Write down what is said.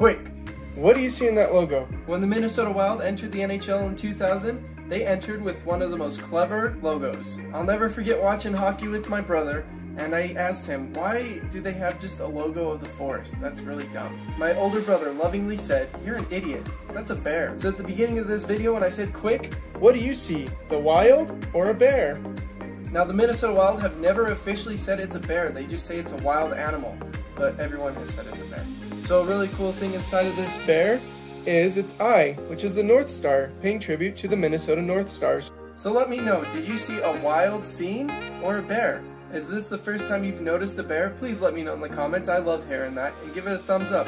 Quick! What do you see in that logo? When the Minnesota Wild entered the NHL in 2000, they entered with one of the most clever logos. I'll never forget watching hockey with my brother, and I asked him, why do they have just a logo of the forest? That's really dumb. My older brother lovingly said, you're an idiot. That's a bear. So at the beginning of this video when I said quick, What do you see? The wild or a bear? now the Minnesota Wild have never officially said it's a bear, they just say it's a wild animal, but everyone has said it's a bear. So a really cool thing inside of this Bear is its eye, which is the North Star, paying tribute to the Minnesota North Stars. So let me know, did you see a wild scene or a bear? Is this the first time you've noticed a bear? Please let me know in the comments. I love hearing that and give it a thumbs up.